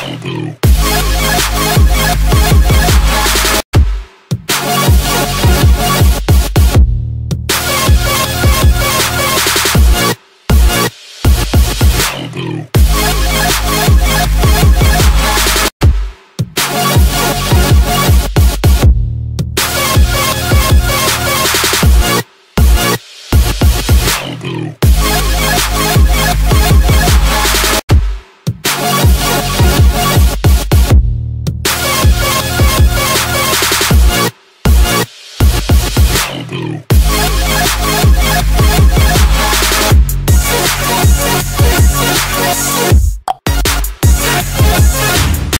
Boo. Shampoo.